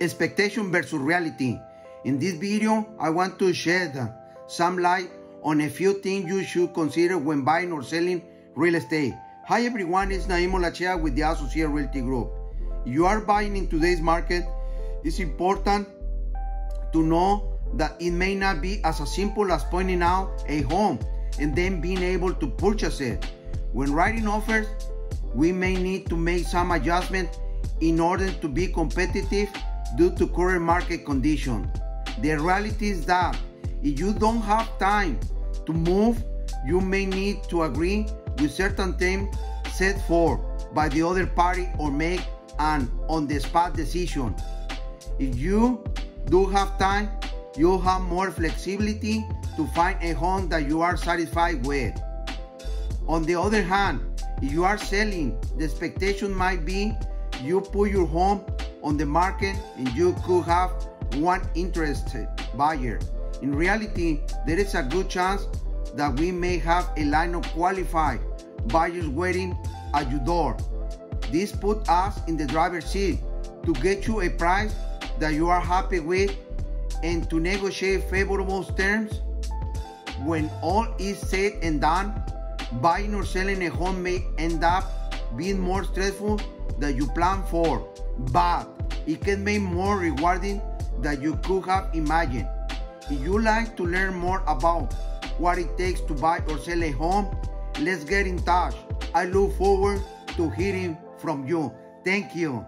expectation versus reality. In this video, I want to shed some light on a few things you should consider when buying or selling real estate. Hi everyone, it's Naim Olachea with the Associate Realty Group. You are buying in today's market, it's important to know that it may not be as simple as pointing out a home and then being able to purchase it. When writing offers, we may need to make some adjustment in order to be competitive due to current market conditions. The reality is that if you don't have time to move, you may need to agree with certain things set forth by the other party or make an on-the-spot decision. If you do have time, you'll have more flexibility to find a home that you are satisfied with. On the other hand, if you are selling, the expectation might be you put your home on the market and you could have one interested buyer. In reality, there is a good chance that we may have a line of qualified buyers waiting at your door. This put us in the driver's seat to get you a price that you are happy with and to negotiate favorable terms. When all is said and done, buying or selling a home may end up being more stressful than you planned for, but it can be more rewarding than you could have imagined. If you like to learn more about what it takes to buy or sell a home, let's get in touch. I look forward to hearing from you. Thank you.